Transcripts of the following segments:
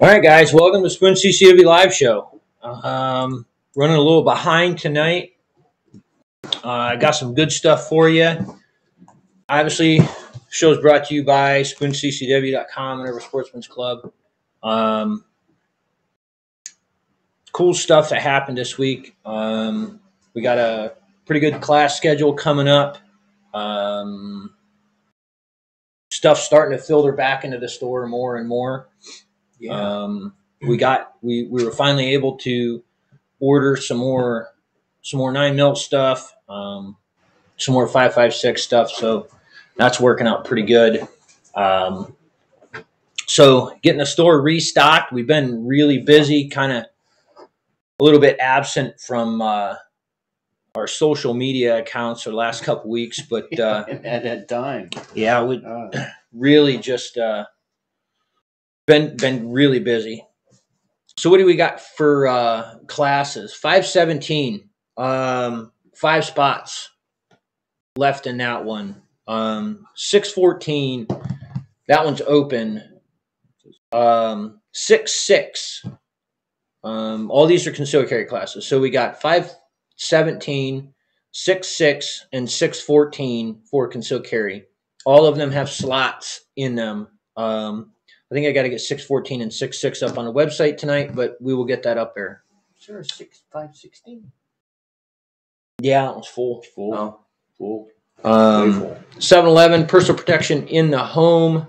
All right, guys, welcome to Sphons CCW Live Show. Um, running a little behind tonight. Uh, I got some good stuff for you. Obviously, show is brought to you by SphonsCCW.com and Minerva Sportsman's Club. Um, cool stuff that happened this week. Um, we got a pretty good class schedule coming up. Um, stuff starting to filter back into the store more and more. Um, we got we we were finally able to order some more some more nine mil stuff, um, some more five five six stuff. So that's working out pretty good. Um, so getting the store restocked. We've been really busy, kind of a little bit absent from uh, our social media accounts for the last couple weeks, but uh, at that time. yeah, we Uh, really just uh, been been really busy. So what do we got for uh, classes? Five seventeen, um, five spots left in that one. Um, Six fourteen, that one's open. Um, six six. Um, all these are concealed carry classes. So we got five seventeen, six six, and six fourteen for concealed carry all of them have slots in them. Um, I think I got to get 614 and 66 up on the website tonight, but we will get that up there. sure, six five sixteen. Yeah, that one's full. Full. Oh. Full. Um, Way full. 7 Eleven, personal protection in the home.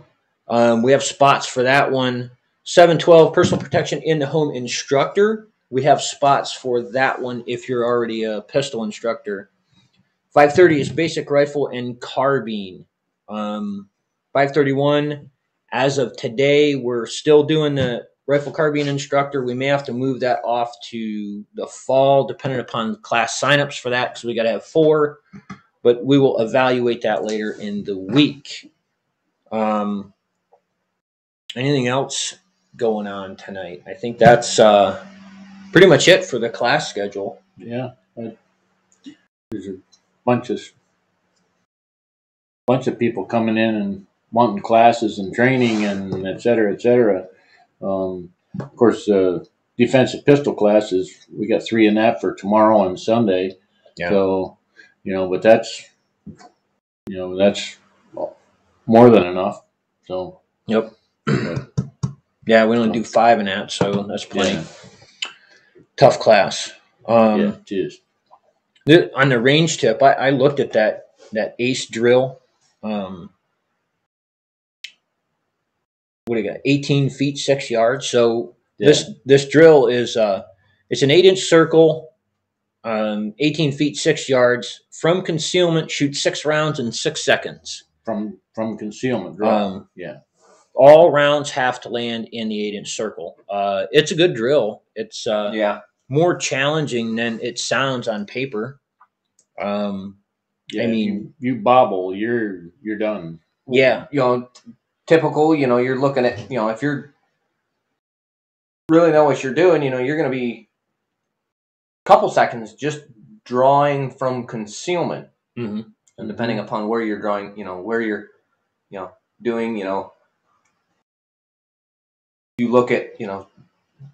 Um, we have spots for that one. 712, personal protection in the home instructor. We have spots for that one if you're already a pistol instructor. 530 is basic rifle and carbine. Um, 531, as of today, we're still doing the rifle carbine instructor. We may have to move that off to the fall, depending upon class signups for that, because we got to have four but we will evaluate that later in the week. Um, anything else going on tonight? I think that's uh, pretty much it for the class schedule. Yeah. I- There's a bunch of bunch of people coming in and wanting classes and training and et cetera, et cetera. Um, of course, uh, defensive pistol classes, we got three in that for tomorrow and Sunday. Yeah. So, you know, but that's, you know, that's more than enough. So, Yep. yeah, we only do five in that, so that's plenty. yeah, Tough class. Um, yeah, it is. on the range tip, I, I looked at that that ace drill. Um, what do you got? 18 feet, six yards. So this this drill is uh, it's an eight inch circle, um, 18 feet, six yards from concealment. Shoot six rounds in six seconds. from from concealment draw. Um, yeah, All rounds have to land in the eight inch circle. Uh, it's a good drill. It's uh, Yeah, more challenging than it sounds on paper. Um, yeah. I mean- you, you bobble, you're you're done. yeah, you know, typical. You know, you're looking at you know if you're really know what you're doing, you know, you're going to be a couple seconds just drawing from concealment, hmm and depending upon where you're drawing, you know, where you're, you know, doing, you know, you look at you know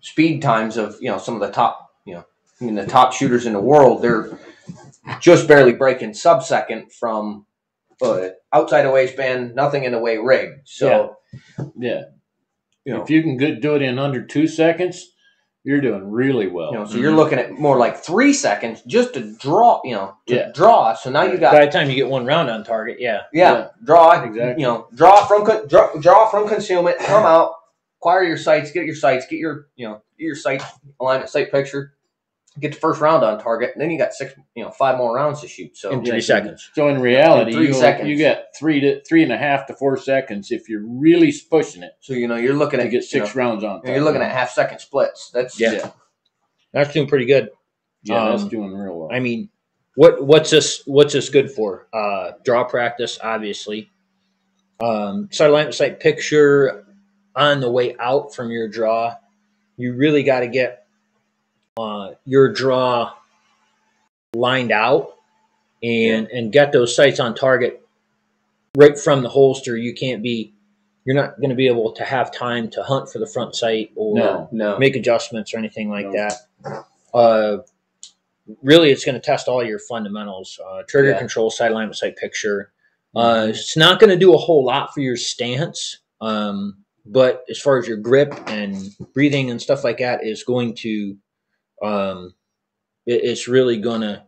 speed times of you know some of the top, you know, I mean the top shooters in the world, they're just barely breaking sub second from uh, outside the waistband, nothing in the way rig. So Yeah. you know, If you can good, do it in under two seconds, you're doing really well. you know, so you're looking at more like three seconds just to draw, you know, to Yeah. draw. So now you got By the time you get one round on target, yeah. yeah, Yeah. draw Exactly. You know, draw from con- draw, draw from concealment, come out, acquire your sights, get your sights, get your you know get your sight alignment, sight picture, get the first round on target, and then you got six, you know, five more rounds to shoot. So In three Yeah. seconds. So in reality, In three you seconds. you got three to three and a half to four seconds if you're really pushing it so you know you're looking to at get you six know, rounds on. you're looking at half second splits. That's Yeah. yeah, That's doing pretty good. yeah, that's Um, doing real well. I mean, what what's this what's this good for? Uh, draw practice, obviously. Um, sight alignment, sight picture on the way out from your draw. You really got to get uh, your draw lined out and and get those sights on target right from the holster. You can't be you're not going to be able to have time to hunt for the front sight or No. No. make adjustments or anything like No. that. Uh, really, it's going to test all your fundamentals: uh, trigger Yeah. control, sight alignment, sight picture. Uh, it's not going to do a whole lot for your stance, um, but as far as your grip and breathing and stuff like that, is going to, um, it, it's really going to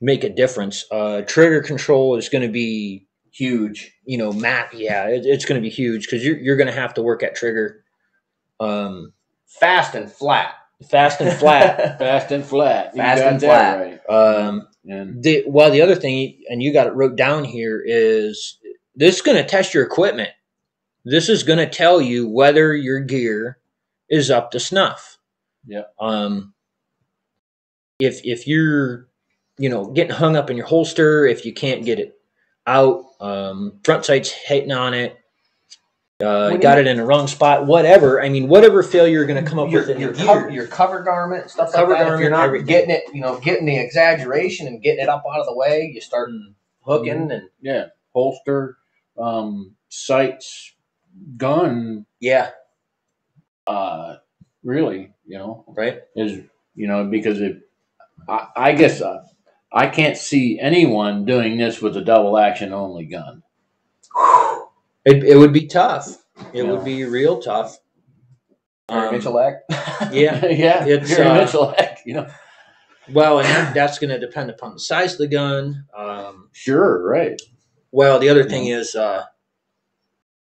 make a difference. Uh, trigger control is going to be Huge. you know, map, yeah, it, it's going to be huge because you're you're going to have to work at trigger, um, Fast and flat. fast and flat. Fast and flat. You Fast and flat. Right. um, And the well, the other thing, and you got it wrote down here is this is going to test your equipment. This is going to tell you whether your gear is up to snuff. Yeah. Um, if if you're, you know, getting hung up in your holster, if you can't get it out, um, front sight's hitting on it, uh, When got you- it in the wrong spot, whatever. I mean, whatever failure you're going to come up your, with in your, your cover, gear. your cover garment, stuff Cover like that. if you're not everything. getting it, you know, getting the exaggeration and getting it up out of the way, you start Mm. hooking and yeah, holster, um, sights, gun. yeah, Uh, really, you know, right? is you know because it. I, I guess uh, I can't see anyone doing this with a double action only gun. It, it would be tough. It Yeah. would be real tough. Gary Um, Mitchellak. yeah. yeah, It's, Gary uh, Mitchell, heck, you know, Well, and that- that's going to depend upon the size of the gun. Um, sure, right, well, the other thing is, uh,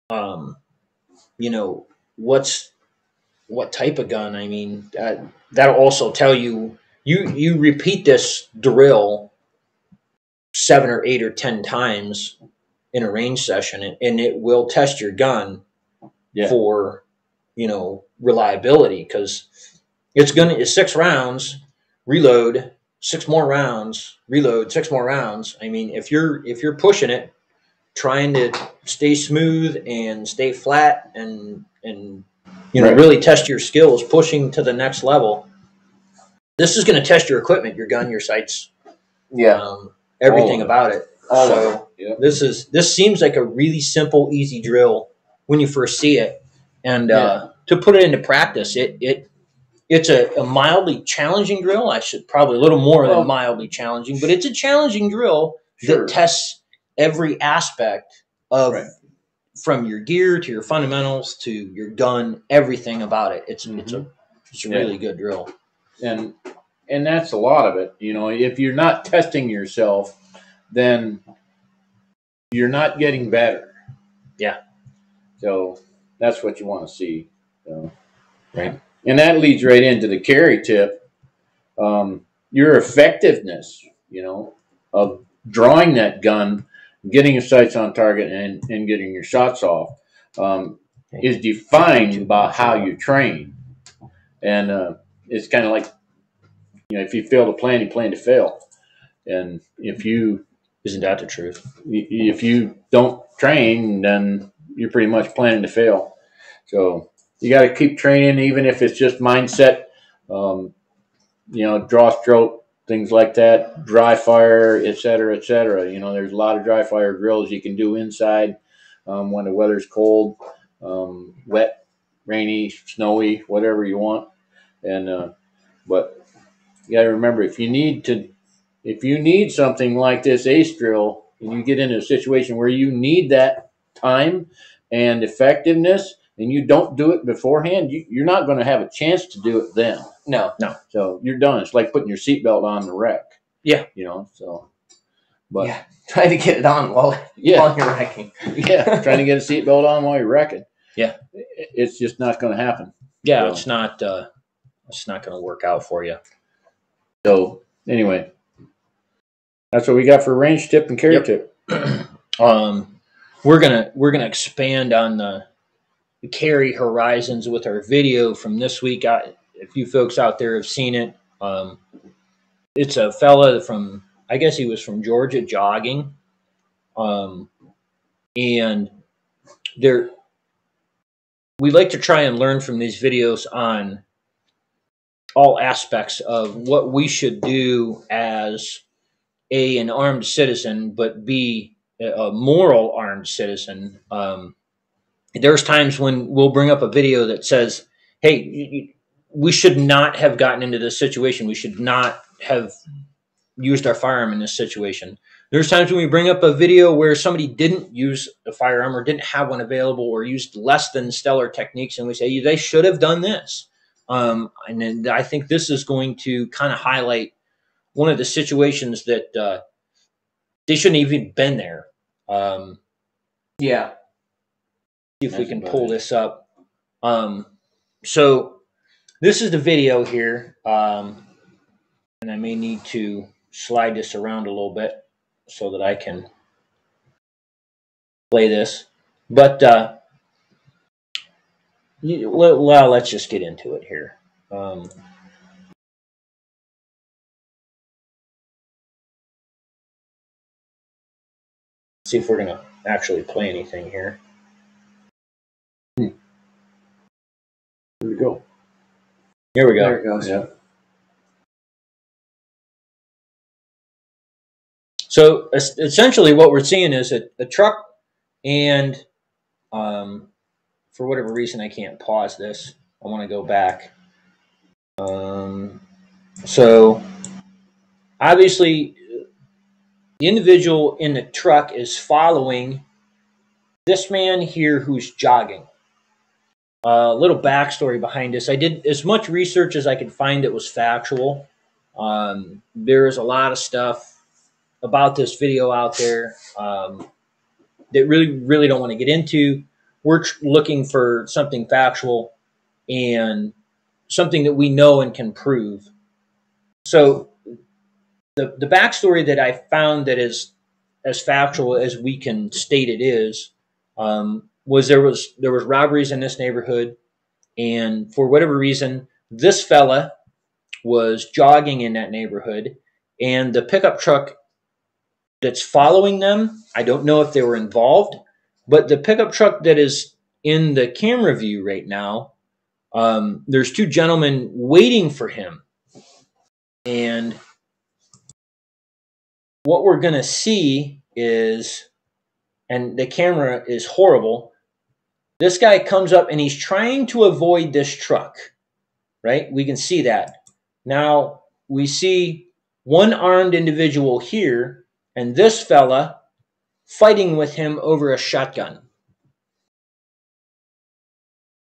um, you know, what's what type of gun? I mean, that that'll also tell you. You you repeat this drill seven or eight or ten times in a range session, and, and it will test your gun Yeah. for you know reliability because it's gonna it's six rounds reload six more rounds reload six more rounds i mean if you're if you're pushing it trying to stay smooth and stay flat and and you know Right. really test your skills pushing to the next level this is going to test your equipment your gun your sights yeah, um, everything All about it all so of it. Yeah. this is this seems like a really simple easy drill when you first see it and uh, to put it into practice it it it's a, a mildly challenging drill i should probably a little more Well- than mildly challenging but it's a challenging drill Sure. that tests every aspect of Right. from your gear to your fundamentals to your gun everything about it it's it's a it's a Mm-hmm. Yeah. really good drill and and that's a lot of it you know if you're not testing yourself then you're not getting better Yeah. so that's what you want to see so. Right. and that leads right into the carry tip um, your effectiveness you know of drawing that gun getting your sights on target and, and getting your shots off um, is defined by how you train and uh, it's kind of like you know if you fail to plan you plan to fail. And if you isn't that the truth? if you don't train then you're pretty much planning to fail. So you got to keep training even if it's just mindset um, you know draw stroke things like that dry fire et cetera et cetera. You know there's a lot of dry fire drills you can do inside um, when the weather's cold um, wet rainy snowy whatever you want and uh, but you got to remember if you need to if you need something like this ace drill and you get into a situation where you need that time and effectiveness and you don't do it beforehand you, you're not going to have a chance to do it then no, no. so you're done it's like putting your seatbelt on the wreck Yeah. you know so but Yeah. trying to get it on while yeah while you're wrecking. yeah trying to get a seatbelt on while you're wrecking Yeah. It's just not going to happen yeah So- it's not uh, it's not going to work out for you so anyway that's what we got for range tip and carry Yep. tip um, we're gonna we're gonna expand on the, the carry horizons with our video from this week. I, if you folks out there have seen it, um, it's a fella from I guess he was from Georgia jogging, um, and there we like to try and learn from these videos on all aspects of what we should do as a an armed citizen, but b a moral armed citizen. Um, there's times when we'll bring up a video that says, "Hey, we should not have gotten into this situation. We should not have used our firearm in this situation." There's times when we bring up a video where somebody didn't use a firearm or didn't have one available or used less than stellar techniques, and we say they should have done this. Um, and I think this is going to kind of highlight one of the situations that uh, they shouldn't even been there. Um, Yeah. see if we can pull it. this up. Um, so this is the video here, um, and I may need to slide this around a little bit so that I can play this. But uh, you, well, well, let's just get into it here. Um, see if we're gonna actually play anything here. There we go. Here we go. There it goes. Yeah. So essentially, what we're seeing is a, a truck, and um, for whatever reason, I can't pause this. I want to go back. Um, so obviously, the individual in the truck is following this man here who's jogging. A little backstory behind this. I did as much research as I could find that was factual. Um, there's a lot of stuff about this video out there um, that really, really don't want to get into. We're looking for something factual and something that we know and can prove. So, the the backstory that I found that is as factual as we can state it is um, was there was there was robberies in this neighborhood, and for whatever reason, this fella was jogging in that neighborhood, and the pickup truck that's following them. I don't know if they were involved, but the pickup truck that is in the camera view right now, um, there's two gentlemen waiting for him. And what we're going to see is, and the camera is horrible. This guy comes up and he's trying to avoid this truck, right? We can see that. Now we see one armed individual here and this fella fighting with him over a shotgun.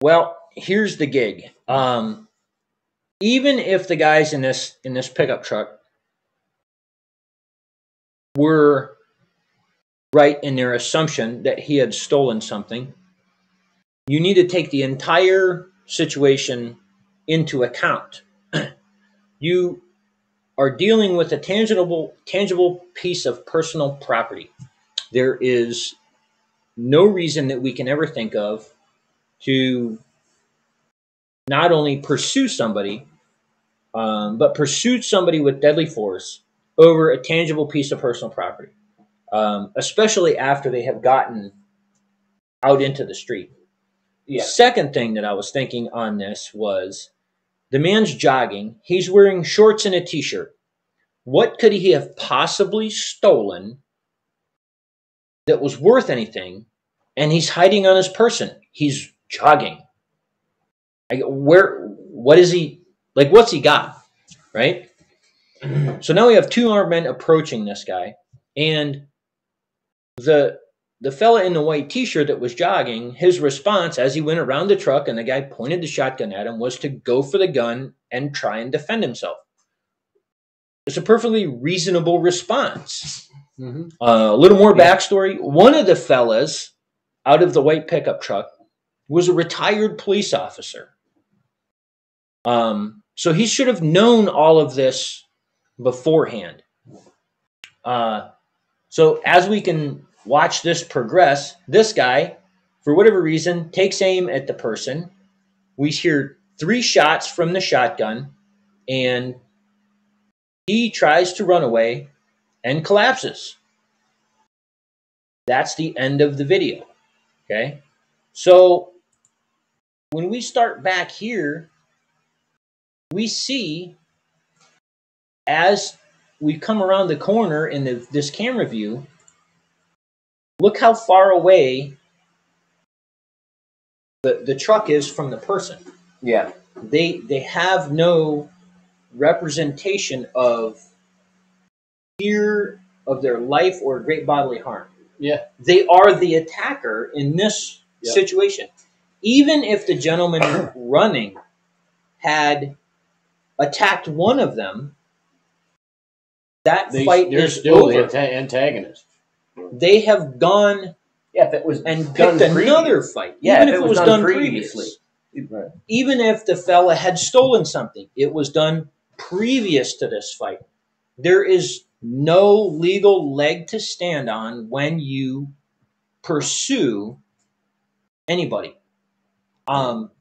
Well, here's the gig. Um, even if the guys in this in this pickup truck were right in their assumption that he had stolen something, you need to take the entire situation into account. you are dealing with a tangible tangible piece of personal property. There is no reason that we can ever think of to not only pursue somebody, um, but pursue somebody with deadly force over a tangible piece of personal property, um, especially after they have gotten out into the street. Yeah. Second thing that I was thinking on this was the man's jogging. He's wearing shorts and a t-shirt. What could he have possibly stolen that was worth anything? And he's hiding on his person. He's jogging. Where? What is he? Like, what's he got? Right. So now we have two armed men approaching this guy, and the the fella in the white t-shirt that was jogging, his response as he went around the truck and the guy pointed the shotgun at him was to go for the gun and try and defend himself. It's a perfectly reasonable response. Mm-hmm. Uh, a little more Yeah. backstory. One of the fellas out of the white pickup truck was a retired police officer. Um, so he should have known all of this beforehand. Uh, so as we can watch this progress, this guy, for whatever reason, takes aim at the person. We hear three shots from the shotgun, and he tries to run away and collapses. That's the end of the video. Okay. So when we start back here, we see as we come around the corner in the, this camera view, look how far away the the truck is from the person. Yeah. They they have no representation of fear of their life or great bodily harm. Yeah. They are the attacker in this Yep. situation. Even if the gentleman running had attacked one of them, that They, fight they're is still over. the antagonist. they have gone Yeah, if it was and done picked previous- another fight. Yeah, even if, it was, done, previously. previously. Right. Even if the fella had stolen something, it was done previous to this fight. There is no legal leg to stand on when you pursue anybody. Um,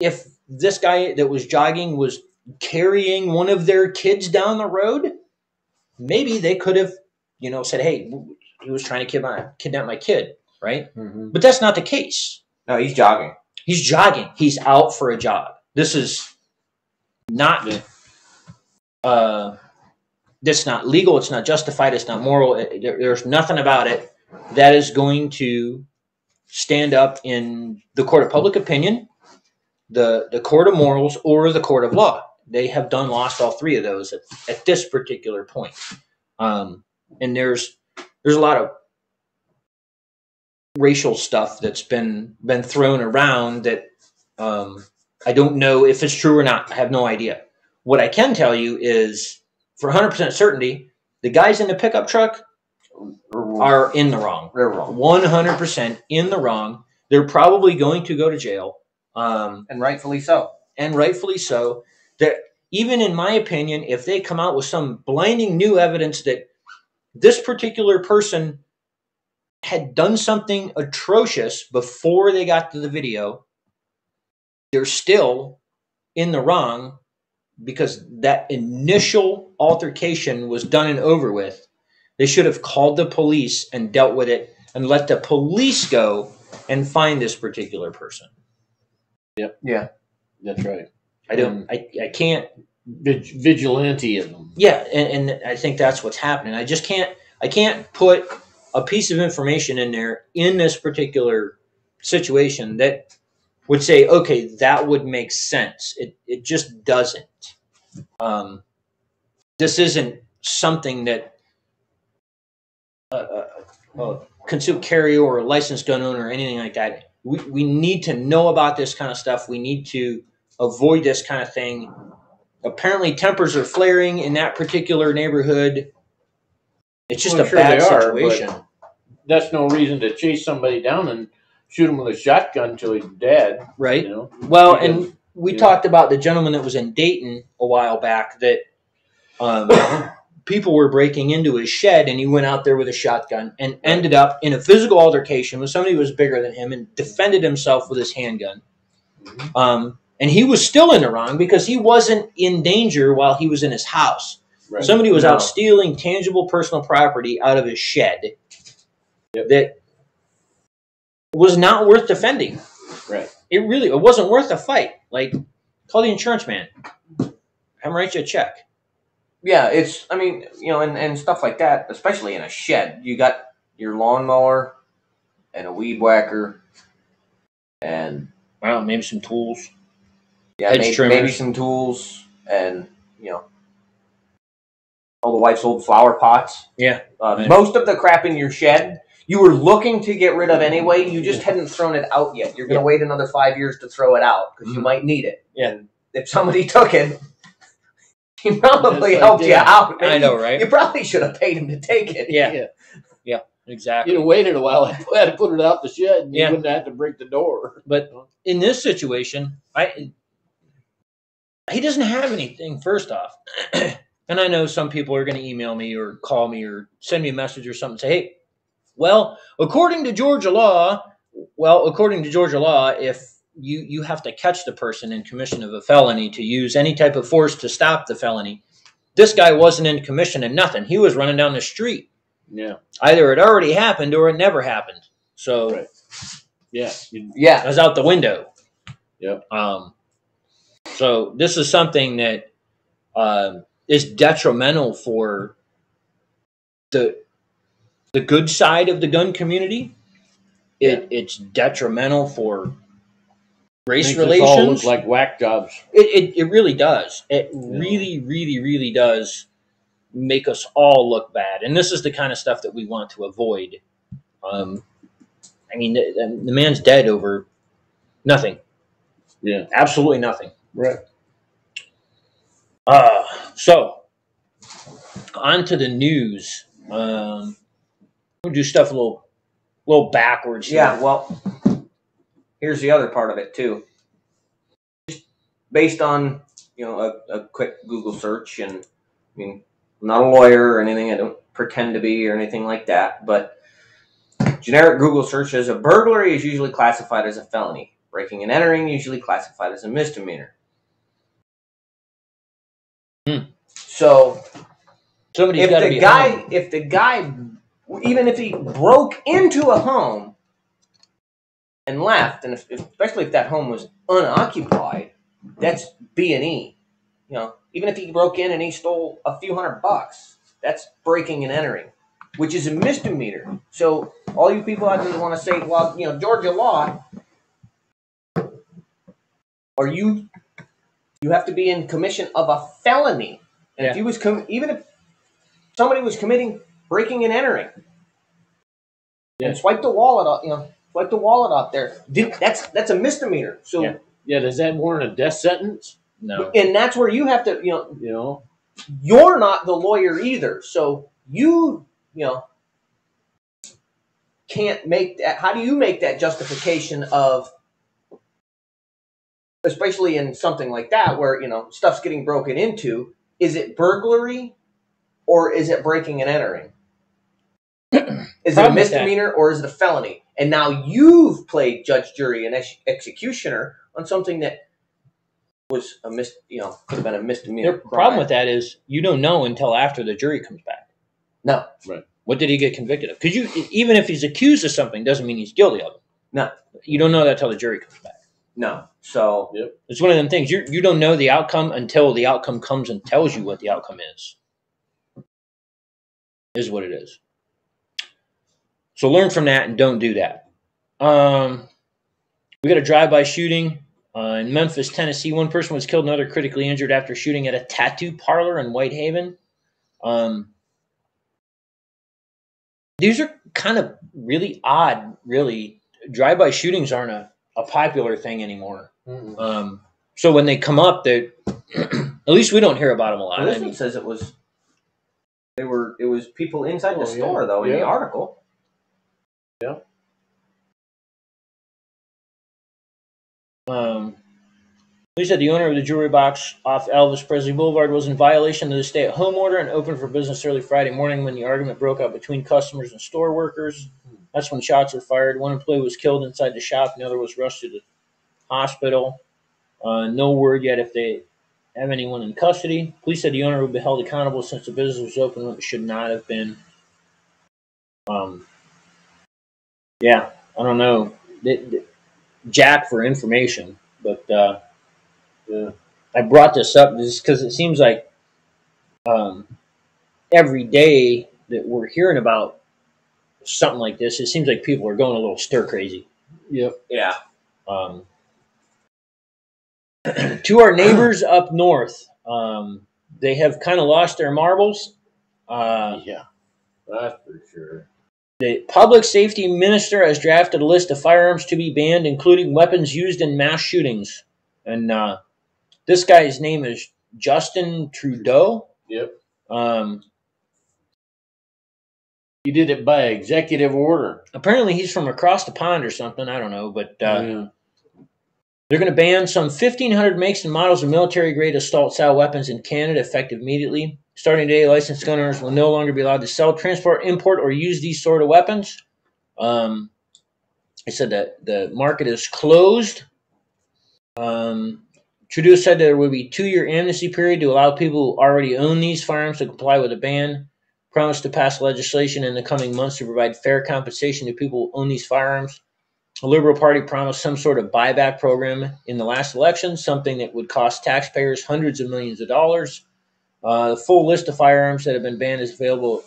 if this guy that was jogging was carrying one of their kids down the road, maybe they could have, you know, said, "Hey, he was trying to kid my, kidnap my kid," right? Mm-hmm. But that's not the case. No, he's jogging. He's jogging. He's out for a jog. This is not. Yeah. Uh, that's not legal. It's not justified. It's not moral. It- there- there's nothing about it that is going to stand up in the court of public opinion, the the court of morals, or the court of law. They have done lost all three of those at, at this particular point. Um, and there's there's a lot of racial stuff that's been been thrown around that um, I don't know if it's true or not. I have no idea. What I can tell you is, for 100% certainty, the guys in the pickup truck are in the wrong. They're wrong. 100% in the wrong. They're probably going to go to jail, um, And rightfully so. and rightfully so. That even in my opinion, if they come out with some blinding new evidence that this particular person had done something atrocious before they got to the video, they're still in the wrong because that initial altercation was done and over with. They should have called the police and dealt with it and let the police go and find this particular person. Yeah. That's right. I don't I, I can't Vig- vigilanteism. yeah, and, and I think that's what's happening. I just can't I can't put a piece of information in there in this particular situation that would say, okay, that would make sense. It it just doesn't. Um, this isn't something that a, a, a concealed carry or a licensed gun owner or anything like that. We, we need to know about this kind of stuff. We need to avoid this kind of thing. Apparently, tempers are flaring in that particular neighborhood. It's just Well, a sure bad they are, situation. That's no reason to chase somebody down and shoot him with a shotgun until he's dead. right? You know. Well, Because- and we talked about the gentleman that was in Dayton a while back that um, people were breaking into his shed and he went out there with a shotgun and ended up in a physical altercation with somebody who was bigger than him and defended himself with his handgun. Mhm. Um, and he was still in the wrong because he wasn't in danger while he was in his house. Right. Somebody was No. out stealing tangible personal property out of his shed Yep. that was not worth defending. Right. It really it wasn't worth a fight. Like call the insurance man. Have him write you a check. Yeah, it's I mean, you know, and, and stuff like that, especially in a shed. You got your lawnmower and a weed whacker and I don't know, maybe some tools. yeah, maybe, maybe some tools and you know all the wife's old flower pots. Yeah. Uh, Most of the crap in your shed you were looking to get rid of anyway. You just hadn't thrown it out yet. You're going to Yeah. wait another five years to throw it out because you Mhm. might need it. Yeah. And if somebody took it, he probably Yes, helped you out. I know, right? You probably should have paid him to take it. Yeah, Yeah. exactly. You'd have waited a while. I had to put it out the shed, and Yeah. you wouldn't have to break the door. But in this situation, I he doesn't have anything. First off, and I know some people are going to email me or call me or send me a message or something. Say, hey, well, according to Georgia law, well, according to Georgia law, if you you have to catch the person in commission of a felony to use any type of force to stop the felony. This guy wasn't in commission and nothing. He was running down the street. Yeah. Either it already happened or it never happened. So Right. Yeah. Yeah. I was out the window. Yep. Um, so this is something that um, is detrimental for the the good side of the gun community. It, It's detrimental for race Makes us all relations. look like whack jobs. It, it, it really does. It really, really, really does make us all look bad. And this is the kind of stuff that we want to avoid. Um, I mean, the, the- the man's dead over nothing. Yeah. Absolutely nothing. Right. Uh, so, on to the news. Um, we'll do stuff a little, little backwards. here. Yeah, well, here's the other part of it too. Just based on you know a, a quick Google search, and I mean, I'm not a lawyer or anything. I don't pretend to be or anything like that. But generic Google search says a burglary is usually classified as a felony. Breaking and entering usually classified as a misdemeanor. Hmm. So Somebody's if got to the guy if the guy even if he broke into a home and left and if, especially if that home was unoccupied that's b and e. You know even if he broke in and he stole a few hundred bucks that's breaking and entering which is a misdemeanor. So all you people out there want to say well you know georgia law or you you have to be in commission of a felony. And if Yeah. he was com- even if somebody was committing breaking and entering Yeah. and swipe the wallet up, you know, swipe the wallet up there. Did, that's that's a misdemeanor. So Yeah. Yeah. Does that warrant a death sentence? No. and that's where you have to, you know, You know. you're not the lawyer either. So you, you know, can't make that. How do you make that justification of, especially in something like that where you know stuff's getting broken into? Is it burglary, or is it breaking and entering? Is it a Problem with that- misdemeanor or is it a felony? And now you've played judge, jury, and ex- executioner on something that was a mis, you know, could have been a misdemeanor. The problem with that is you don't know until after the jury comes back. no, right. What did he get convicted of? Because you, even if he's accused of something, doesn't mean he's guilty of it. No. You don't know that till the jury comes back. no. So It's one of them things. You you don't know the outcome until the outcome comes and tells you what the outcome is. Is what it is. So learn from that and don't do that. Um, we got a drive-by shooting uh, in Memphis, Tennessee. One person was killed, another critically injured after shooting at a tattoo parlor in Whitehaven. Um, these are kind of really odd. Really, drive-by shootings aren't a, a popular thing anymore. Um, so when they come up, they at least we don't hear about them a lot. Well, I this mean, one says it was. They were. It was people inside Oh, the yeah. store, though, in the Yeah. um, he said the owner of the jewelry box off Elvis Presley Boulevard was in violation of the stay-at-home order and opened for business early Friday morning when the argument broke out between customers and store workers. That's when shots were fired. One employee was killed inside the shop, and the other was rushed to the hospital. Uh, no word yet if they have anyone in custody. Police said the owner would be held accountable since the business was open when it should not have been. Um, yeah, I don't know. Th- th- Jack for information, but uh, Yeah. I brought this up just because it seems like um, every day that we're hearing about something like this, it seems like people are going a little stir crazy. Yep. Yeah. Um, to our neighbors up north, um, they have kind of lost their marbles. Uh, yeah. That's for sure. The public safety minister has drafted a list of firearms to be banned, including weapons used in mass shootings. And uh, this guy's name is Justin Trudeau. Yep. Um, He did it by executive order. apparently, he's from across the pond or something. I don't know, but uh, yeah. They're going to ban some 1,500 makes and models of military grade assault style weapons in Canada effective immediately. Starting today, licensed gun owners will no longer be allowed to sell, transport, import, or use these sort of weapons. Um, I said that the market is closed. Um, Trudeau said there would be two year amnesty period to allow people who already own these firearms to comply with the ban. Promised to pass legislation in the coming months to provide fair compensation to people who own these firearms. The Liberal Party promised some sort of buyback program in the last election, something that would cost taxpayers hundreds of millions of dollars. Uh, the full list of firearms that have been banned is available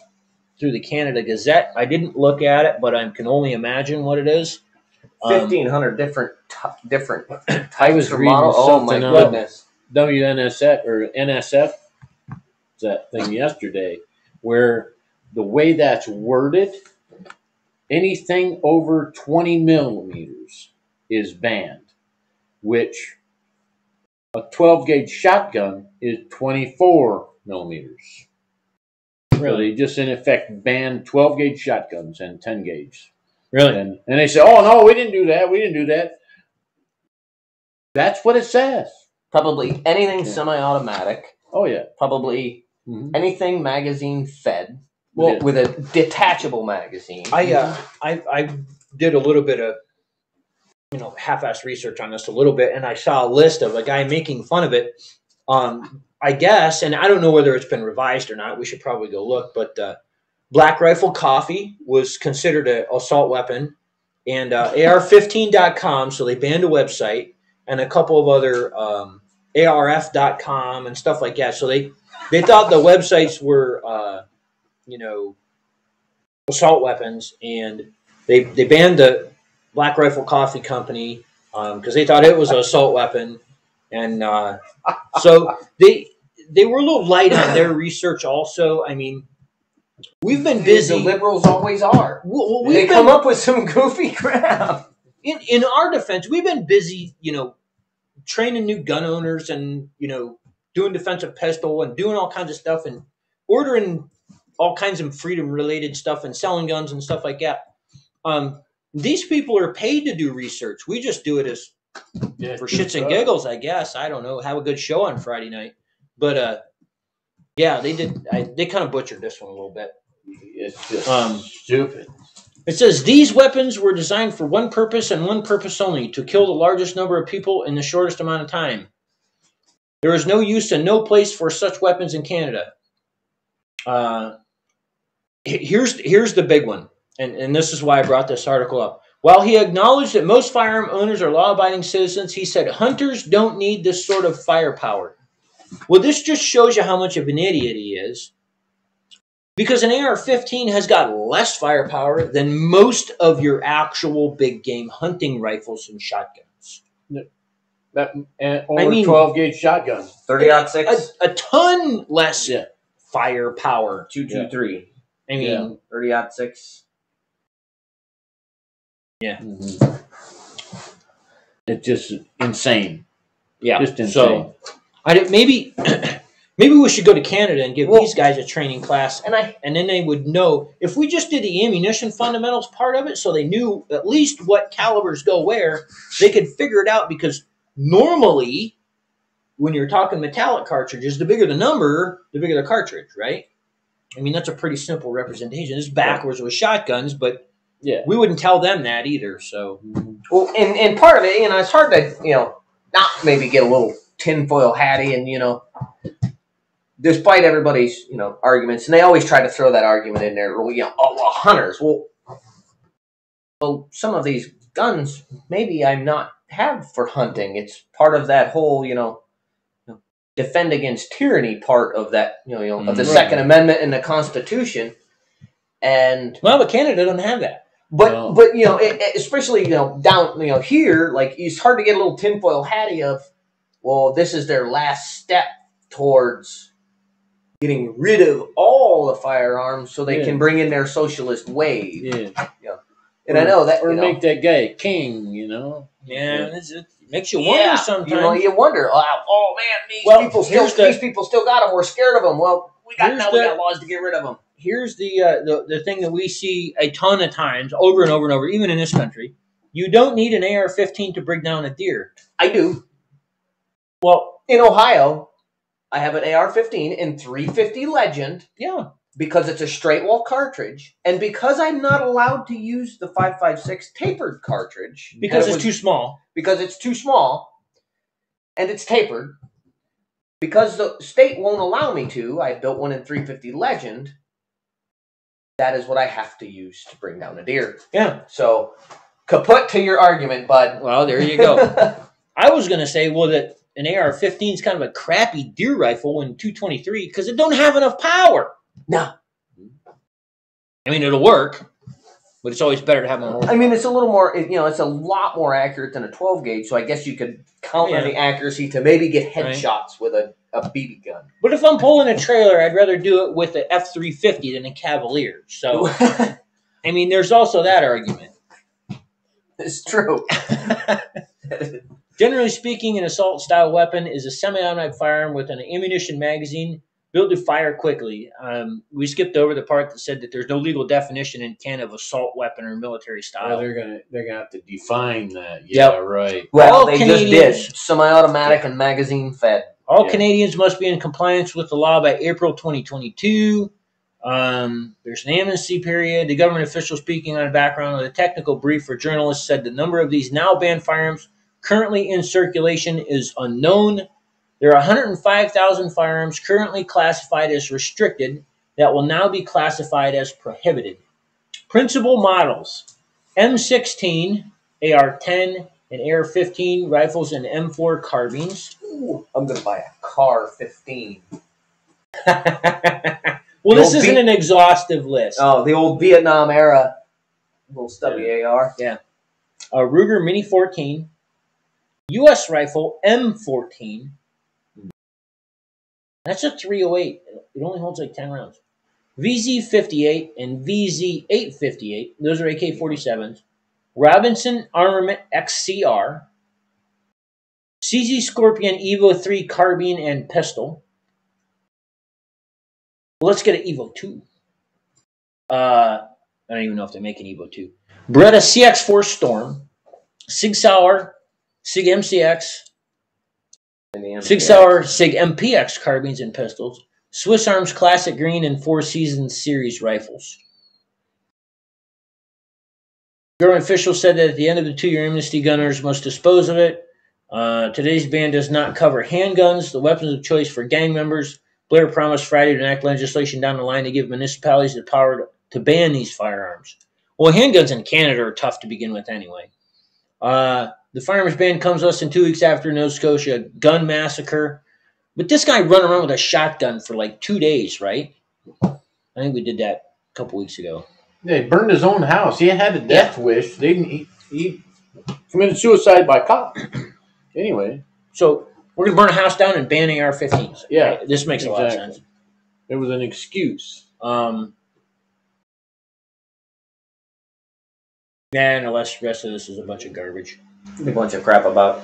through the Canada Gazette. I didn't look at it, but I can only imagine what it is. Um, Fifteen hundred different t- different I was types of reading model. Oh my goodness! WNSF or NSF that thing yesterday, where the way that's worded, anything over 20 millimeters is banned, which a 12 gauge shotgun is 24 millimeters. So they just in effect banned 12 gauge shotguns and 10 gauge. Really? And, and they say, oh no, we didn't do that. We didn't do that. That's what it says. Probably anything Yeah. semi-automatic. Oh yeah. Probably Mhm. anything magazine fed. Well- with a detachable magazine. I uh, I I did a little bit of you know half-assed research on this a little bit, and I saw a list of a guy making fun of it. Um, I guess, and I don't know whether it's been revised or not. We should probably go look. But uh, Black Rifle Coffee was considered an assault weapon, and uh, AR15.com. So they banned a website and a couple of other um, ARF.com and stuff like that. So they they thought the websites were. Uh, you know, assault weapons, and they they banned the Black Rifle Coffee Company because they thought it was an assault weapon, and uh, so they they were a little light on their research. Also, I mean, we've been The busy. liberals always are. Well, They we've come been, up with some goofy crap. in in our defense, we've been busy, you know, training new gun owners and you know doing defensive pistol and doing all kinds of stuff and ordering all kinds of freedom related stuff and selling guns and stuff like that. Um, these people are paid to do research. We just do it as Yeah, for shits and giggles, I guess. I don't know. Have a good show on Friday night, but uh, yeah, they did. I, they kind of butchered this one a little bit. It's just Um, stupid. It says these weapons were designed for one purpose and one purpose only to kill the largest number of people in the shortest amount of time. There is no use and no place for such weapons in Canada. Uh, here's here's the big one, and, and this is why I brought this article up. While he acknowledged that most firearm owners are law abiding citizens, he said hunters don't need this sort of firepower. Well, this just shows you how much of an idiot he is because an AR-15 has got less firepower than most of your actual big game hunting rifles and shotguns. That and over I mean- twelve gauge shotgun. 30 out 6. a ton less Yeah. firepower. two two three. I mean, Yeah. Thirty out six. Mhm. It's just insane. yeah. Just insane. So I did, maybe maybe we should go to Canada and give Well- these guys a training class, And I and then they would know if we just did the ammunition fundamentals part of it, so they knew at least what calibers go where. They could figure it out because normally, when you're talking metallic cartridges, the bigger the number, the bigger the cartridge, right? I mean that's a pretty simple representation. It's backwards with shotguns, but Yeah. we wouldn't tell them that either. So well, and and part of it, you know, it's hard to you know not maybe get a little tinfoil hatty and you know. Despite everybody's, you know, arguments, and they always try to throw that argument in there. Well, you know, oh, well, hunters. Well, well, some of these guns, maybe I'm not have for hunting. It's part of that whole, you know, defend against tyranny part of that, you know, you know of the Mhm. Second Amendment in the Constitution, and well, but Canada doesn't have that. But No. but you know, it, it- especially you know down you know here, like it's hard to get a little tinfoil hatty of, well, this is their last step towards getting rid of all the firearms so they Yeah. can bring in their socialist wave. Yeah. And I know that or you know, make that guy king. You know. Yeah, it's, it makes you wonder yeah, sometimes. You know, you wonder, oh, oh man, these Well, people still the- these people still got them. We're scared of them. Well, we got Here's now we got laws to get rid of them. Here's the, uh, the the thing that we see a ton of times over and over and over, even in this country. You don't need an AR-15 to bring down a deer. I do. Well, In Ohio, I have an AR-15 in 350 Legend. yeah, because it's a straight wall cartridge, and because I'm not allowed to use the 556 tapered cartridge because it it's was- too small. because it's too small and it's tapered. Because the state won't allow me to, I built one in 350 Legend. That is what I have to use to bring down a deer. Yeah. So, kaput to your argument, bud. Well, there you go. I was gonna say, well, that an AR-15 is kind of a crappy deer rifle in 223 because it don't have enough power. no, I mean, it'll work, but it's always better to have them. I mean, it's a little more, you know, it's a lot more accurate than a 12 gauge. So I guess you could count Yeah. on the accuracy to maybe get Right. headshots with a, a BB gun. But if I'm pulling a trailer, I'd rather do it with an F three fifty than a Cavalier. So I mean, there's also that argument. it's true. Generally speaking, an assault style weapon is a semi-automatic firearm with an ammunition magazine built to fire quickly. Um, we skipped over the part that said that there's no legal definition in Canada of assault weapon or military Well, style. they're gonna they're gonna have to define that. Yeah, Yep. right. Well, All they Canadians- just did. Semi-automatic and magazine fed. All Yeah. Canadians must be in compliance with the law by April 2022. Um, there's an amnesty period. The government official speaking on a background of the technical brief for journalists said the number of these now banned firearms currently in circulation is unknown. There are 105,000 firearms currently classified as restricted that will now be classified as prohibited. Principal models M16, AR 10, and AR 15 rifles and M4 carbines. Ooh, I'm gonna buy a CAR 15. well, The this isn't V- an exhaustive list. Oh, the old Vietnam era little stubby AR. Yeah. A Ruger Mini 14, U.S. rifle M14. That's a 308. It only holds like 10 rounds. VZ 58 and VZ 858. Those are AK 47s. Robinson Armament XCR. CZ Scorpion Evo 3 carbine and pistol. Let's get an Evo 2. Uh, I don't even know if they make an Evo 2. Beretta CX4 Storm. Sig Sauer, Sig MCX, Sig Sauer, Sig MPX carbines and pistols. Swiss Arms Classic Green and Four Seasons Series rifles. Government officials said that at the end of the two-year amnesty, gunners must dispose of it. Uh, today's ban does not cover handguns, the weapons of choice for gang members. Blair promised Friday to enact legislation down the line to give municipalities the power to, to ban these firearms. Well, handguns in Canada are tough to begin with anyway. Uh, the firearms ban comes less than two weeks after Nova Scotia gun massacre. But this guy run around with a shotgun for like two days, right? I think we did that a couple weeks ago. They burned his own house. He had a death wish. They didn't. He, he committed suicide by cop. anyway, So we're gonna burn a house down and ban AR-15s. Yeah, right? this makes a lot of sense. it was an excuse. Um, and the rest of this is a bunch of garbage. A bunch of crap about.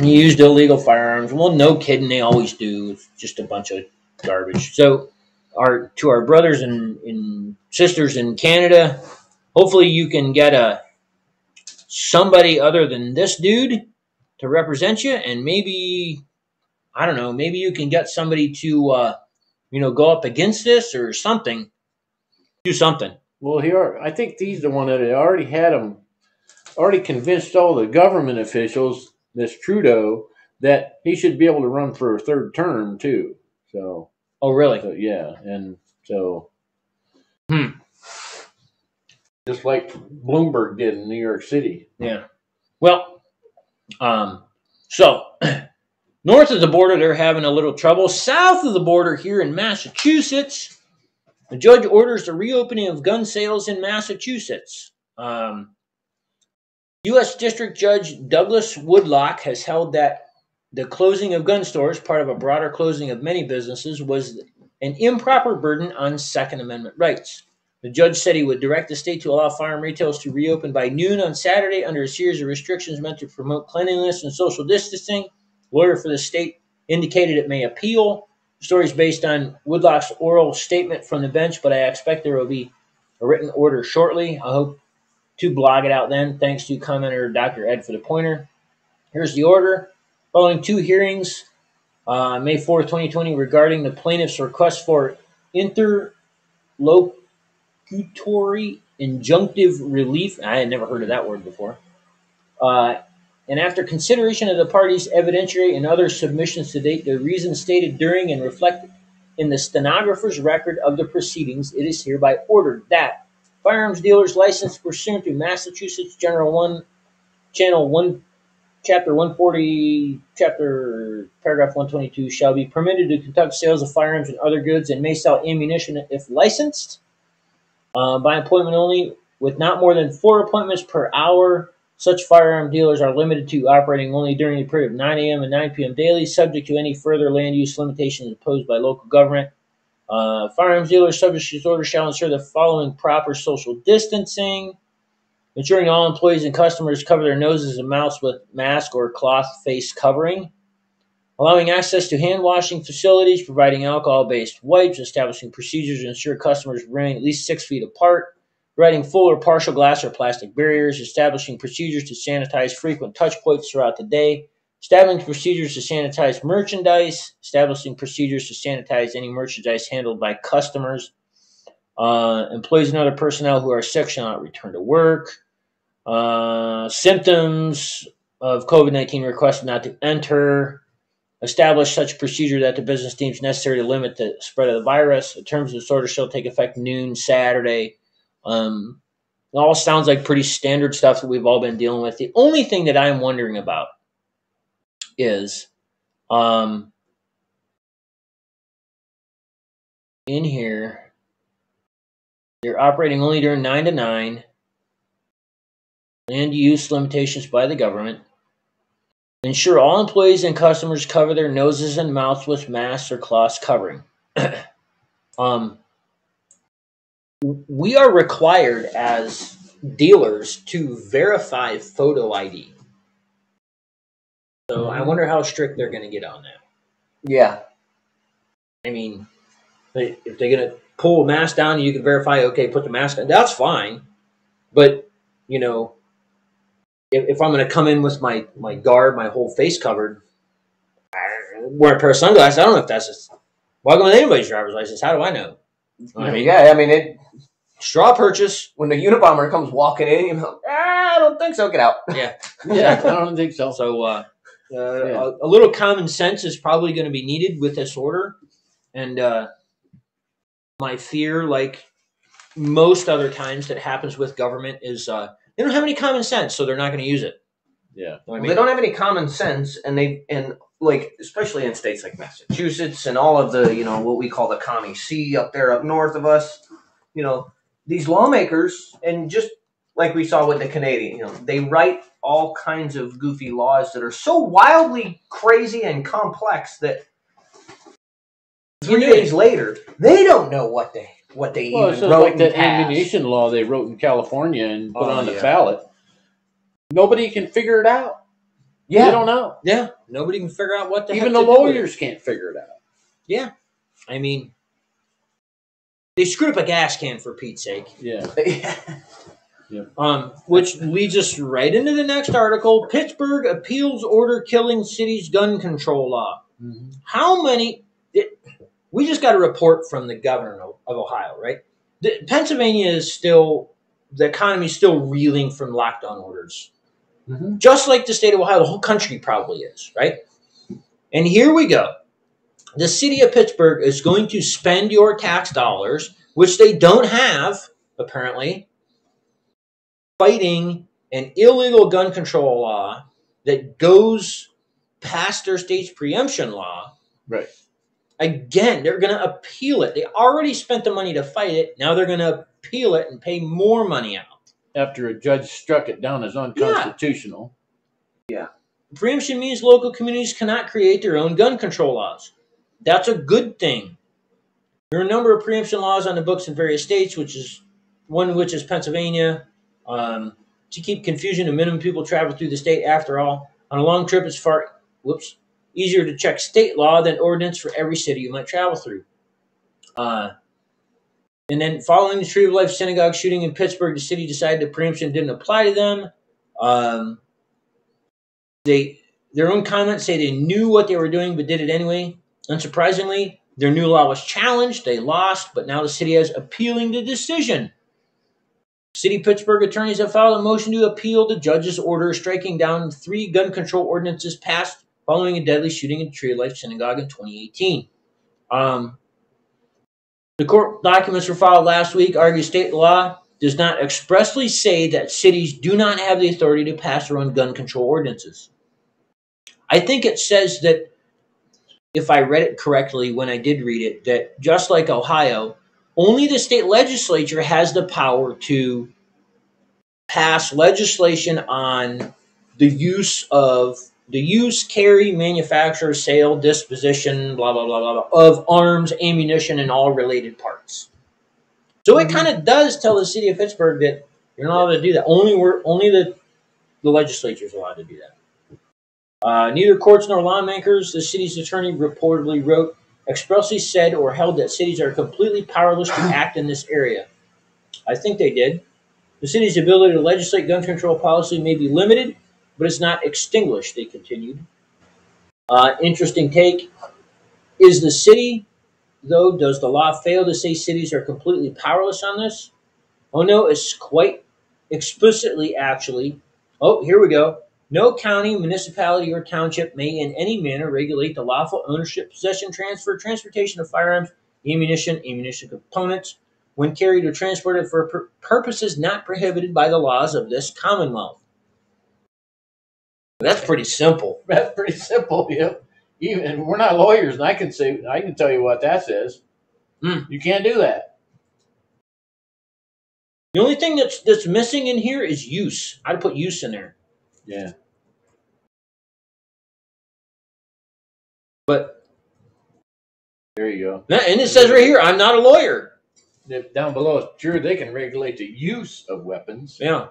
He used illegal firearms. Well, no kidding, they always do. It's just a bunch of garbage. So, our to our brothers and, and sisters in Canada, hopefully you can get a somebody other than this dude to represent you, and maybe I don't know, maybe you can get somebody to uh, you know go up against this or something. Do something. Well, here I think he's the one that already had him, already convinced all the government officials, this Trudeau, that he should be able to run for a third term too. So, Oh, really? so yeah, and so. Hmm. Just like Bloomberg did in New York City. Yeah. Well, um, so north of the border, they're having a little trouble. South of the border, here in Massachusetts, the judge orders the reopening of gun sales in Massachusetts. Um, U.S. District Judge Douglas Woodlock has held that the closing of gun stores, part of a broader closing of many businesses, was an improper burden on Second Amendment rights. The judge said he would direct the state to allow firearm retailers to reopen by noon on Saturday under a series of restrictions meant to promote cleanliness and social distancing. Lawyer for the state indicated it may appeal. The story is based on Woodlock's oral statement from the bench, but I expect there will be a written order shortly. I hope to blog it out then. Thanks to commenter Dr. Ed for the pointer. Here's the order. Following two hearings, uh, May 4th, 2020, regarding the plaintiff's request for interlocutory injunctive relief. I had never heard of that word before. Uh, and after consideration of the parties' evidentiary and other submissions to date, the reasons stated during and reflected in the stenographer's record of the proceedings, it is hereby ordered that firearms dealers licensed pursuant to Massachusetts General 1, Channel 1, Chapter 140, Chapter Paragraph 122 shall be permitted to conduct sales of firearms and other goods and may sell ammunition if licensed uh, by appointment only with not more than four appointments per hour. Such firearm dealers are limited to operating only during the period of 9 a.m. and 9 p.m. daily, subject to any further land use limitations imposed by local government. Uh, firearms dealers subject to shall ensure the following proper social distancing, ensuring all employees and customers cover their noses and mouths with mask or cloth face covering, allowing access to hand washing facilities, providing alcohol based wipes, establishing procedures to ensure customers remain at least six feet apart, providing full or partial glass or plastic barriers, establishing procedures to sanitize frequent touch points throughout the day, establishing procedures to sanitize merchandise, establishing procedures to sanitize any merchandise handled by customers. Uh, employees and other personnel who are shall not return to work. Uh, symptoms of COVID 19 requested not to enter. Establish such procedure that the business deems necessary to limit the spread of the virus. The terms of this order shall take effect noon Saturday. Um, it all sounds like pretty standard stuff that we've all been dealing with. The only thing that I'm wondering about is um, in here, they're operating only during 9 to 9, land use limitations by the government. Ensure all employees and customers cover their noses and mouths with masks or cloth covering. um, we are required as dealers to verify photo ID. So I wonder how strict they're going to get on that. Yeah. I mean, they- if they're going to pull a mask down, you can verify. Okay, put the mask on. That's fine, but you know, if, if I'm going to come in with my my guard, my whole face covered, wear a pair of sunglasses, I don't know if that's just welcome with anybody's driver's license. How do I know? I mean, yeah, I mean, it, straw purchase. when the Unabomber comes walking in, you know, ah, I don't think so. Get out. Yeah. Yeah, I don't think so. So uh, uh, Yeah. a, a little common sense is probably going to be needed with this order, and uh, my fear, like most other times that happens with government, is uh, they don't have any common sense, so they're not going to use it. Yeah. You know what I mean? they don't have any common sense, and they and like especially in states like Massachusetts and all of the you know what we call the commie sea up there up north of us. You know these lawmakers, and just like we saw with the Canadian, you know they write all kinds of goofy laws that are so wildly crazy and complex that three days later they don't know what they what they Well, even just wrote like that passed. ammunition law they wrote in California and put Oh, on the yeah. ballot. Nobody can figure it out. Yeah, they don't know. yeah, nobody can figure out what the Even the lawyers can't figure it out. Yeah, I mean, they screwed up a gas can for Pete's sake. Yeah. Um, which leads us right into the next article. Pittsburgh appeals order killing city's gun control law. How many? It, we just got a report from the governor of, of Ohio, right? The, Pennsylvania is still the economy is still reeling from lockdown orders, Mhm. just like the state of Ohio. The whole country probably is, right? And here we go. The city of Pittsburgh is going to spend your tax dollars, which they don't have apparently, fighting an illegal gun control law that goes past their state's preemption law. Right. Again, they're going to appeal it. They already spent the money to fight it. Now they're going to appeal it and pay more money out. After a judge struck it down as unconstitutional. Yeah. Preemption means local communities cannot create their own gun control laws. That's a good thing. There are a number of preemption laws on the books in various states, which is one of which is Pennsylvania. Um, to keep confusion, a minimum people travel through the state. After all, on a long trip, it's far whoops easier to check state law than ordinance for every city you might travel through. Uh, and then, following the Tree of Life synagogue shooting in Pittsburgh, the city decided the preemption didn't apply to them. Um, they their own comments say they knew what they were doing but did it anyway. Unsurprisingly, their new law was challenged. They lost, but now the city is appealing the decision. City Pittsburgh attorneys have filed a motion to appeal the judge's order striking down three gun control ordinances passed following a deadly shooting in Tree Life Synagogue in 2018. Um, the court documents were filed last week, argue state law does not expressly say that cities do not have the authority to pass their own gun control ordinances. I think it says that, if I read it correctly when I did read it, that just like Ohio, only the state legislature has the power to pass legislation on the use of the use, carry, manufacture, sale, disposition, blah blah blah blah, blah of arms, ammunition, and all related parts. So it kind of does tell the city of Pittsburgh that you're not allowed to do that. Only we're only the the legislature is allowed to do that. Uh, neither courts nor lawmakers, the city's attorney reportedly wrote, expressly said or held that cities are completely powerless to act in this area. I think they did. The city's ability to legislate gun control policy may be limited, but it's not extinguished, they continued. Uh, interesting take. Is the city, though, does the law fail to say cities are completely powerless on this? Oh no, it's quite explicitly actually. Oh, here we go. No county, municipality, or township may in any manner regulate the lawful ownership, possession, transfer, transportation of firearms, ammunition, ammunition components, when carried or transported for pur- purposes not prohibited by the laws of this Commonwealth. That's pretty simple. That's pretty simple. Yeah. Even we're not lawyers, and I can say I can tell you what that says. Hmm. You can't do that. The only thing that's that's missing in here is use. I'd put use in there. Yeah. But There you go. and it says right here, I'm not a lawyer. Down below, sure they can regulate the use of weapons. Yeah.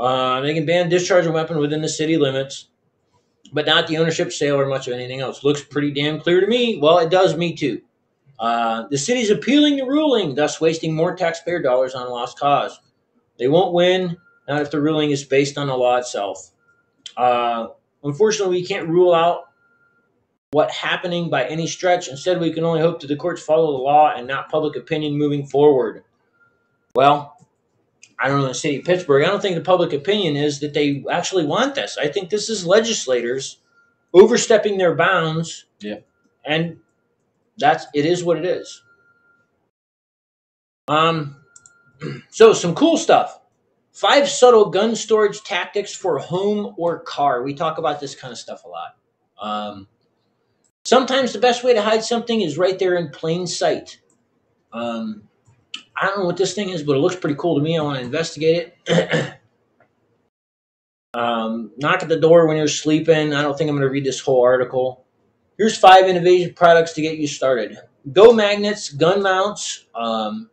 Uh, they can ban discharge a weapon within the city limits, but not the ownership, sale, or much of anything else. Looks pretty damn clear to me. Well, it does me too. Uh, the city's appealing the ruling, thus wasting more taxpayer dollars on a lost cause. They won't win, not if the ruling is based on the law itself. Uh, unfortunately, we can't rule out what happening by any stretch. Instead, we can only hope that the courts follow the law and not public opinion moving forward. Well, I don't know the city of Pittsburgh. I don't think the public opinion is that they actually want this. I think this is legislators overstepping their bounds. Yeah. And that's it is what it is. Um so some cool stuff. Five subtle gun storage tactics for home or car. We talk about this kind of stuff a lot. Um, sometimes the best way to hide something is right there in plain sight. Um, I don't know what this thing is, but it looks pretty cool to me. I want to investigate it. um, knock at the door when you're sleeping. I don't think I'm going to read this whole article. Here's five innovative products to get you started. Go magnets, gun mounts. Um,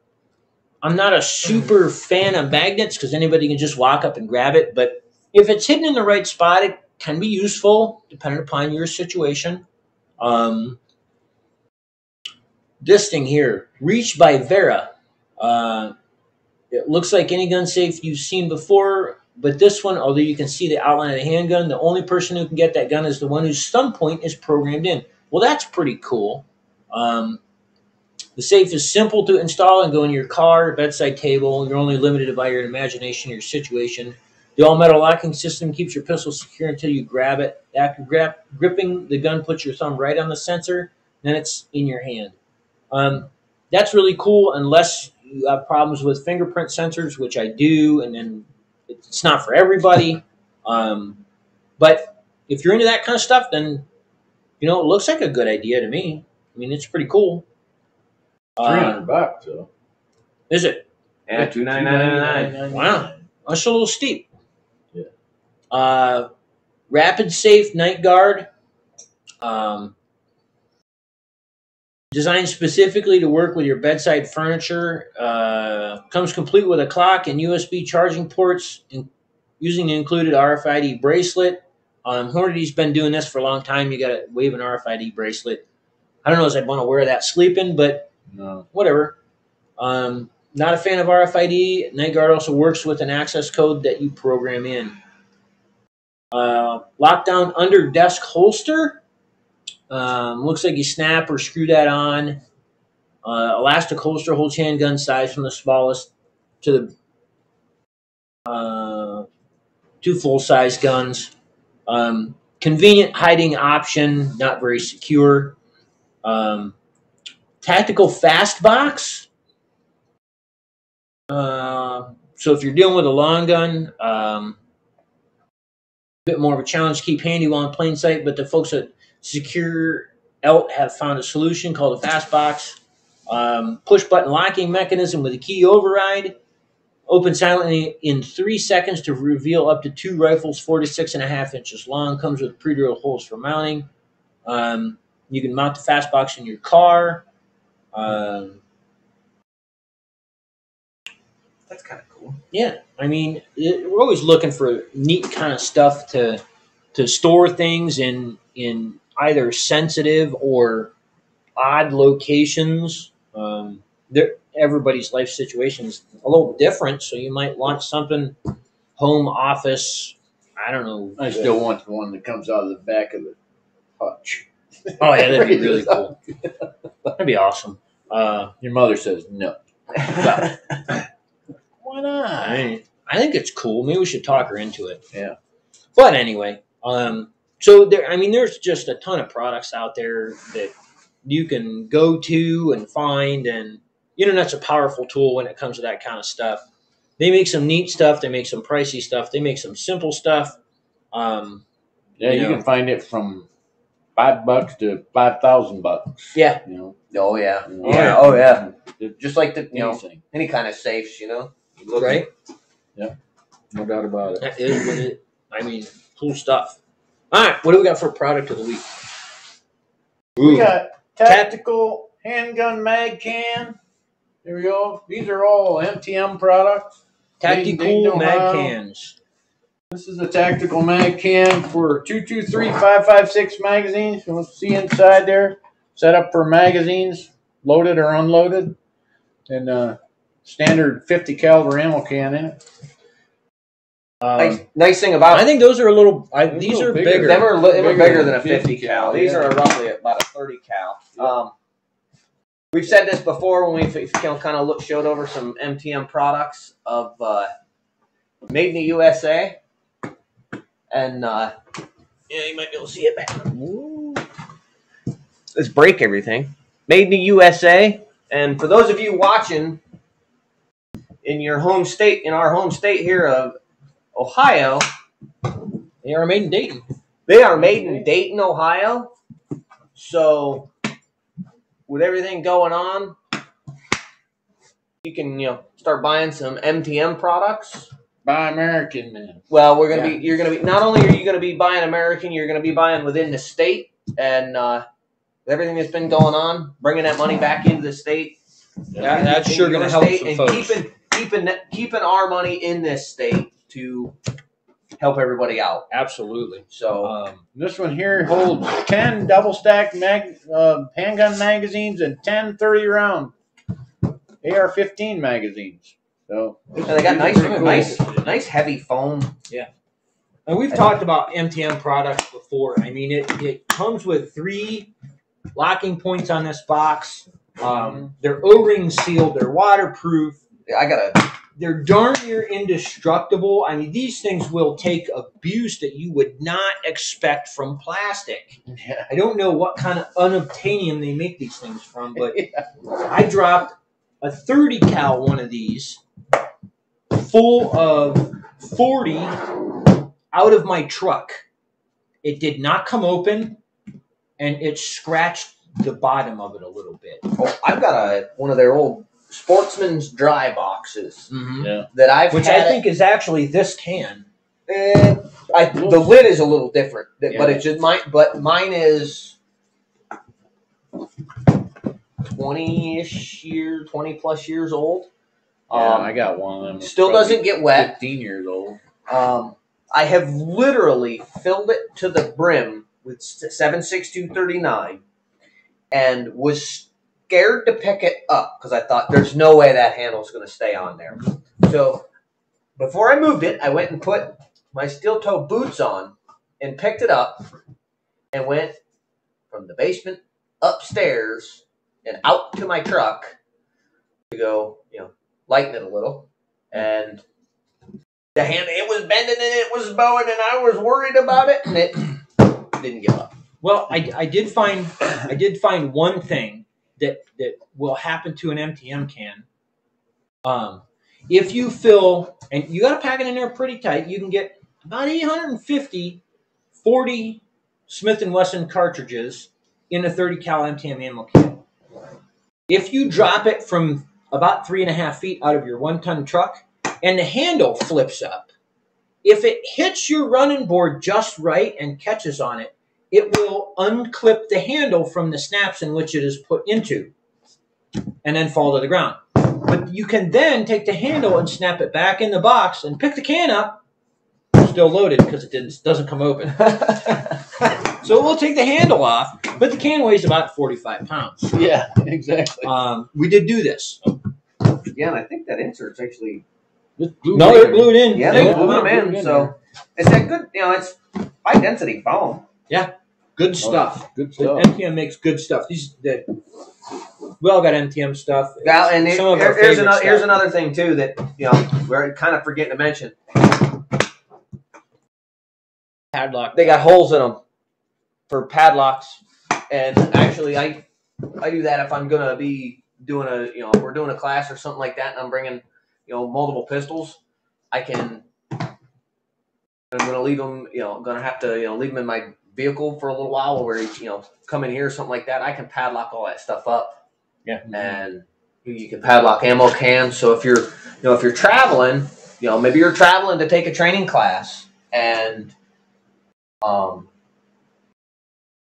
I'm not a super fan of magnets because anybody can just walk up and grab it. But if it's hidden in the right spot, it can be useful depending upon your situation. Um, this thing here, Reach by Vara. Uh, it looks like any gun safe you've seen before, but this one, although you can see the outline of the handgun, the only person who can get that gun is the one whose stun point is programmed in. Well, that's pretty cool. Um, the safe is simple to install and go in your car, bedside table. You're only limited by your imagination your situation. The all metal locking system keeps your pistol secure until you grab it. After grab, gripping the gun, put your thumb right on the sensor, then it's in your hand. Um, that's really cool unless you have problems with fingerprint sensors, which I do, and then it's not for everybody. Um, but if you're into that kind of stuff, then you know it looks like a good idea to me. I mean, it's pretty cool. Three Uh, bucks. So. is it? Yeah, two nine nine nine nine. Wow. That's a little steep. Yeah. Uh, Rapid Safe Night Guard. Um, designed specifically to work with your bedside furniture. Uh, comes complete with a clock and USB charging ports, in, using the included RFID bracelet. Um, Hornady's been doing this for a long time. You got to wave an RFID bracelet. I don't know if I'd want to wear that sleeping, but No. whatever. Um, not a fan of RFID. Night Guard also works with an access code that you program in. Uh, lockdown under desk holster. Um, looks like you snap or screw that on. Uh, elastic holster holds handgun size from the smallest to the uh, two full size guns. Um, convenient hiding option, not very secure. Um, tactical fast box. Uh, so if you're dealing with a long gun, um, a bit more of a challenge to keep handy while in plain sight. But the folks at Secure Elt have found a solution called a fast box. Um, push button locking mechanism with a key override. Open silently in three seconds to reveal up to two rifles, four to six and a half inches long. Comes with pre-drilled holes for mounting. Um, you can mount the fast box in your car. Um, That's kind of cool. yeah, I mean, it, we're always looking for neat kind of stuff to to store things in in either sensitive or odd locations. Um, there, everybody's life situation is a little different, so you might want something home office. I don't know. I still want the one that comes out of the back of the hutch. Oh yeah, that'd be really cool. That'd be awesome. Uh, Your mother says no. Why not? I, I think it's cool. Maybe we should talk her into it. Yeah. But anyway, um, so there. I mean, there's just a ton of products out there that you can go to and find, and internet's a powerful tool when it comes to that kind of stuff. They make some neat stuff. They make some pricey stuff. They make some simple stuff. Um, Yeah, you You can find it from five bucks to five thousand bucks. yeah, You know, Oh yeah. you Yeah. Oh yeah. Just like the you know anything. any kind of safes, you know. You look- right. No doubt about it. That is what it. I mean, cool stuff. All right, what do we got for product of the week? We got tactical handgun mag can. There we go. These are all MTM products. Ding, ding, Tactical dong, mag cans. This is a tactical mag can for 223 556 magazines. You want to see inside there? Set up for magazines, loaded or unloaded. And uh, standard 50 caliber ammo can in it. Um, nice, nice thing about I think those are a little. I, They're a these little are bigger. bigger. them are, li- them Bigger bigger than than a 50 50 cal. cal, These yeah. are roughly about a 30 cal. Yeah. Um, we've said this before when we've you know, kind of looked, showed over some MTM products of uh, made in the USA, and uh, yeah, you might be able to see it back. Let's break everything. Made in the USA, and for those of you watching in your home state, in our home state here of Ohio, They are made in Dayton. they are made in Dayton, Ohio. So, with everything going on, you can you know start buying some MTM products. Buy American, man. Well, we're gonna be you're gonna be not only are you gonna be buying American, you're gonna be buying within the state, and uh, everything that's been going on, bringing that money back into the state. That, that's in sure going to help state, some and folks. keeping keeping keeping our money in this state to help everybody out. Absolutely. So. Um, This one here holds 10 double stack mag, uh, handgun magazines and 10 30 round AR 15 magazines. So, And they got nice, These are pretty cool. nice, nice heavy foam. Yeah. And we've talked about MTM products before. I mean, it, it comes with three locking points on this box. Um, they're O-ring sealed. They're waterproof. I gotta. They're darn near indestructible. I mean, these things will take abuse that you would not expect from plastic. yeah. I don't know what kind of unobtainium they make these things from, but I dropped a 30 cal one of these full of 40 out of my truck. It did not come open and it scratched the bottom of it a little bit. Oh, I've got a one of their old Sportsman's dry boxes Yeah. that I've Which had I think is actually this can. Eh, I, the lid is a little different, th- but it's just mine. But mine is twenty-ish year, twenty plus years old. Yeah, Um, I got one of them. still doesn't get wet. 15 years old. Um, I have literally filled it to the brim with seven six two thirty nine, and was scared to pick it up because I thought there's no way that handle's going to stay on there. So before I moved it, I went and put my steel toe boots on and picked it up and went from the basement upstairs and out to my truck to go, you know, lighten it a little and the hand it was bending and it was bowing and I was worried about it and it didn't give up. Well, I, I did find I did find one thing that that will happen to an MTM can. Um, if you fill and you got to pack it in there pretty tight, you can get about 850 40 Smith and Wesson cartridges in a 30 cal MTM ammo can. If you drop it from about three and a half feet out of your one ton truck, and the handle flips up. If it hits your running board just right and catches on it, it will unclip the handle from the snaps in which it is put into and then fall to the ground. But you can then take the handle and snap it back in the box and pick the can up, still loaded because it didn't, doesn't come open. So we'll take the handle off, but the can weighs about 45 pounds. Yeah, exactly. Um, we did do this. yeah, and I think that insert's actually Just glue No, it they're in. glued in. yeah, They- they glue them glued in. in So it's that good. You know, it's high density foam. Yeah, good oh, stuff. Good The stuff. MTM makes good stuff. These the we all got MTM stuff. Yeah, and it, Some of here- here's favorite another here's another thing too that you know we're kind of forgetting to mention. padlock. They got holes in them for padlocks, and actually, I I do that if I'm gonna be doing a you know if we're doing a class or something like that, and I'm bringing you know multiple pistols. I can. I'm gonna leave them. You know, I'm gonna have to you know leave them in my vehicle for a little while, or where you know come in here or something like that. I can padlock all that stuff up. Yeah. and you- you can padlock ammo cans. So if you're, you know, if you're traveling, you know, maybe you're traveling to take a training class, and um,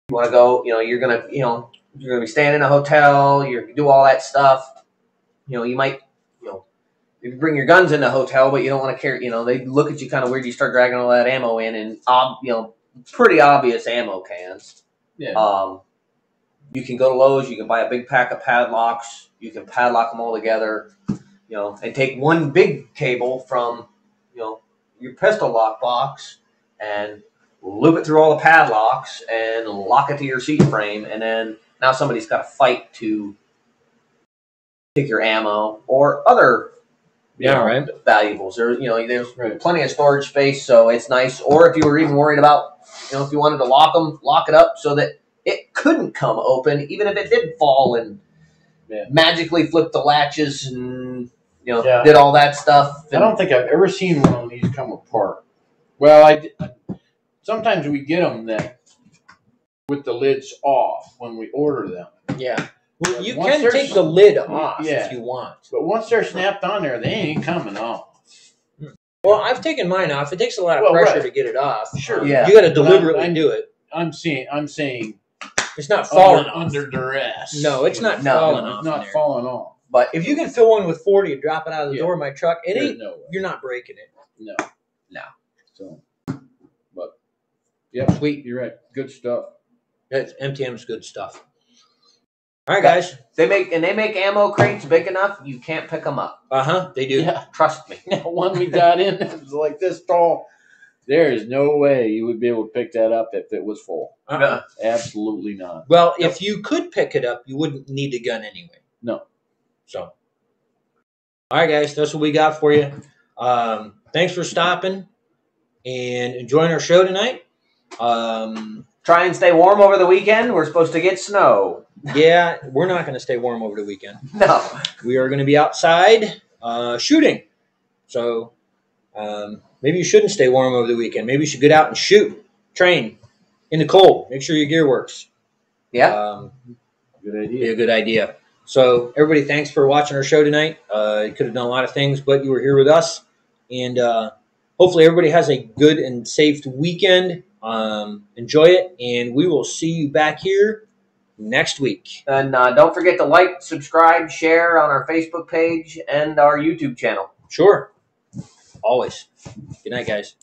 you want to go, you know, you're gonna, you know, you're gonna be staying in a hotel. You do all that stuff. You know, you might, you know, you bring your guns in the hotel, but you don't want to carry. You know, they look at you kind of weird. You start dragging all that ammo in, and ob, you know, pretty obvious ammo cans. Yeah. Um, you can go to Lowe's. You can buy a big pack of padlocks. You can padlock them all together. You know, and take one big cable from, you know, your pistol lock box and loop it through all the padlocks and lock it to your seat frame. And then now somebody's got to fight to take your ammo or other Yeah, know, right. valuables. There, you know, there's Right. plenty of storage space, so it's nice. Or if you were even worried about, you know, if you wanted to lock them, lock it up so that it couldn't come open, even if it did fall and Yeah. magically flip the latches and you know Yeah. did all that stuff. I don't think I've ever seen one of these come apart. Well, I sometimes we get them that with the lids off when we order them. Yeah. Well, you Once can there's- take the lid off Yeah. if you want. But once they're snapped on there, they ain't coming off. Well, I've taken mine off. It takes a lot of Well, pressure right. to get it off. Sure. Yeah. You got to But I'm- deliberately I'm- do it. I'm seeing. I'm saying It's not falling under, off. under duress. No, it's not No, falling It's off. not there. falling off. but If you can fill one with 40 and drop it out of the Yeah. door of my truck, it There's ain't. no way. You're not breaking it. No. No. So, but yeah, Sweet. You're right. Good stuff. That's, MTM's good stuff. All right, guys. they make and they make ammo crates big enough you can't pick them up. Uh huh. They do. Yeah. Trust me. one we got in it was like this tall. There is no way you would be able to pick that up if it was full. Uh-uh. Absolutely not. Well, if you could pick it up, you wouldn't need a gun anyway. No. So, all right, guys, that's what we got for you. Um, thanks for stopping and enjoying our show tonight. Um, Try and stay warm over the weekend. We're supposed to get snow. yeah, we're not going to stay warm over the weekend. No. We are going to be outside uh, shooting. So, um, maybe you shouldn't stay warm over the weekend. Maybe you should get out and shoot, train in the cold. Make sure your gear works. Yeah. Um, Good be idea. a good idea. So, everybody, thanks for watching our show tonight. Uh, you could have done a lot of things, but you were here with us. And uh, hopefully, everybody has a good and safe weekend. Um, enjoy it, and we will see you back here next week. And uh, don't forget to like, subscribe, share on our Facebook page and our YouTube channel. Sure. Always. Good night, guys.